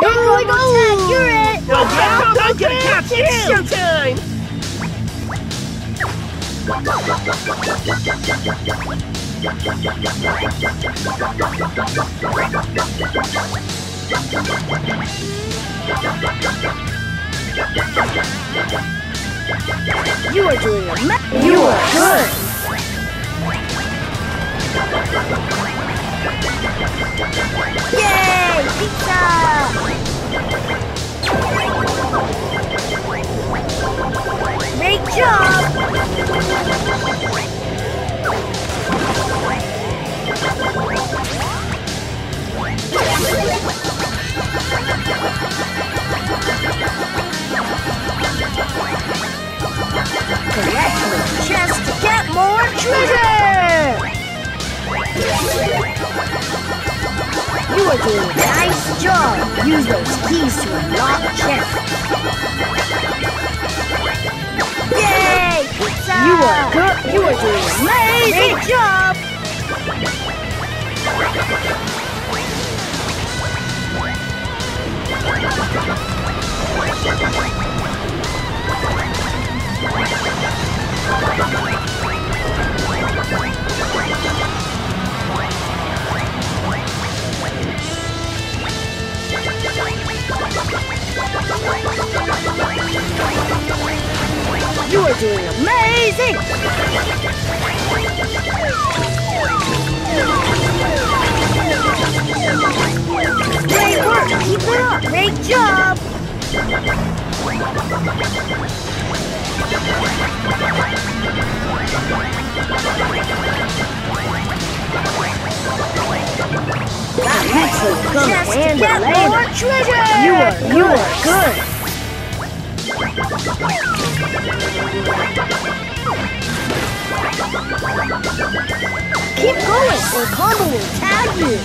Here we go! You're it! Go, go, I'm gonna catch you! Showtime! You are doing a You are good! Yay! Pizza! Great job! You are doing a nice job. Use those keys to unlock chests. Yay! Pizza! You are good. You are doing amazing Great job. You come Just get more treasure! You are, you are good. Keep going, or Combo will tag you.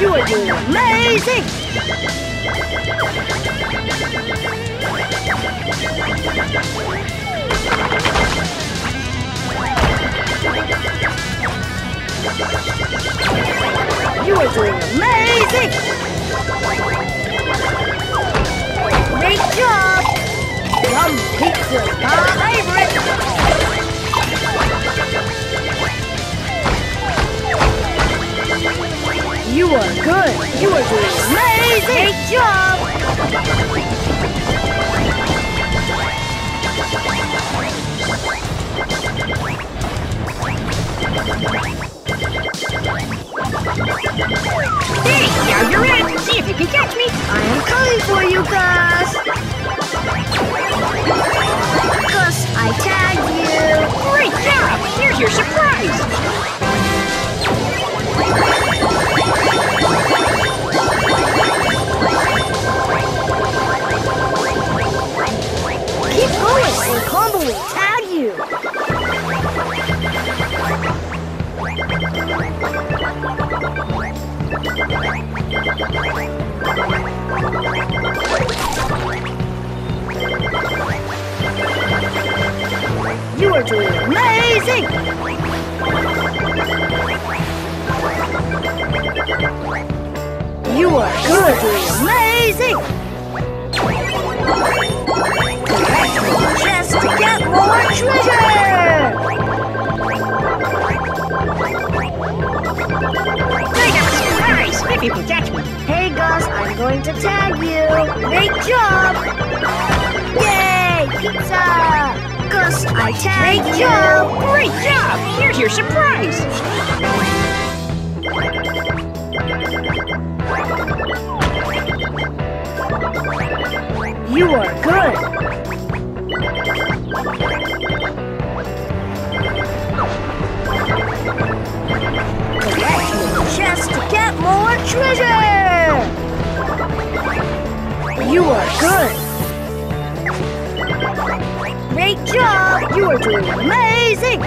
You are doing amazing. You are doing amazing. Hey, now you're in! See if you can catch me! I am coming for you, Gus. Gus, I you. Great job! Here's your surprise! You are doing amazing. You are good. doing amazing. Job! Yay! Pizza! Gus, I tagged Great you. job! Great job! Here's your surprise! You are good. Collect chest to get more treasure! You are good. Great job! You are doing amazing!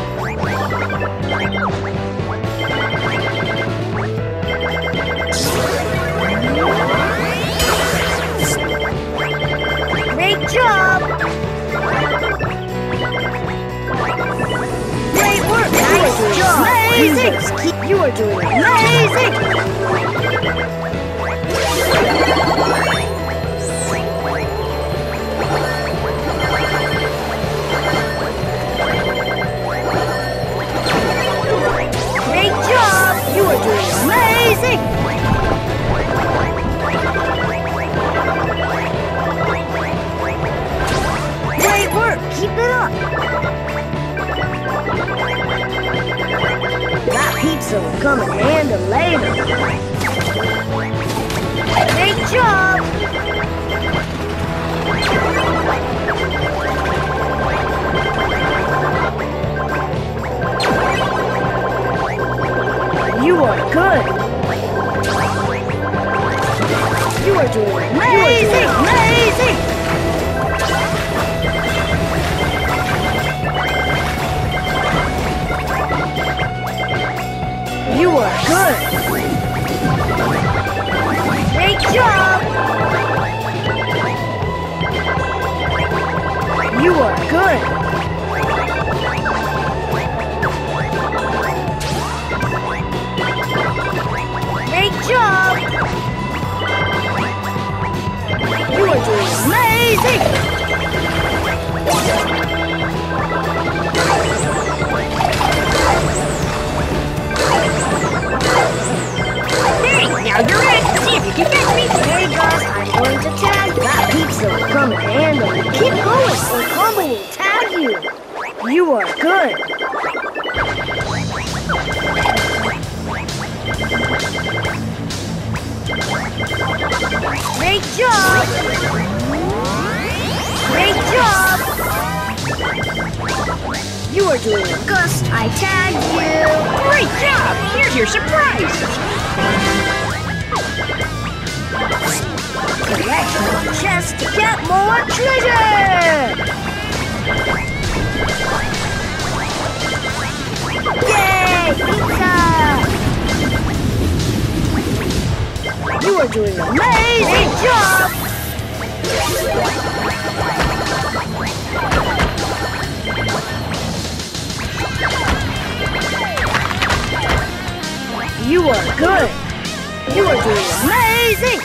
Great job! Great work! Nice job! Amazing! You are doing amazing! Pizza will come in handy later. Great job! You are good. You are doing amazing, amazing. You are good. Great job. You are good. Great job. You are doing amazing. Great job! Great job! You are doing it, Gus. I tagged you. Great job. Here's your surprise. Collect more chests to get more treasure! Yay! You are doing an amazing job! You are good! You are doing amazing!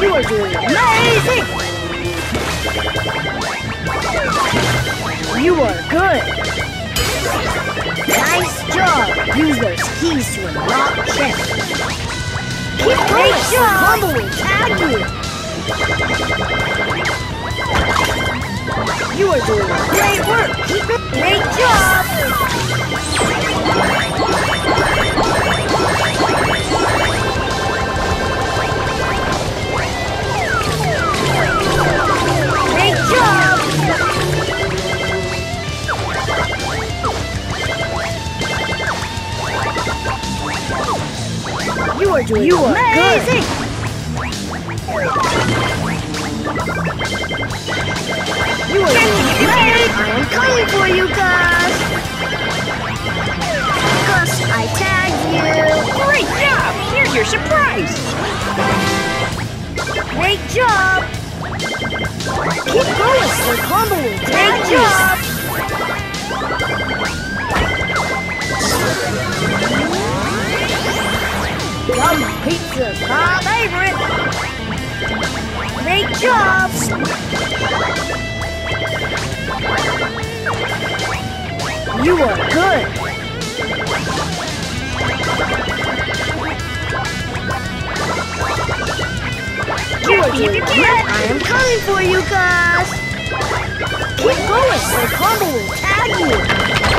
You are doing amazing! You are good! Nice job! Use those keys to unlock chests. Keep Great job! Humble will tag you! You are doing great work! You are doing you amazing! You are doing great! I am coming for you, Gus! Gus, I tagged you! Great job. Here's your surprise. Great job! Keep going, or Combo will Great job! Yum pizza's my favorite! Great job! You are good! You are doing great! I am coming for you, Gus! Keep going, or Combo will tag you!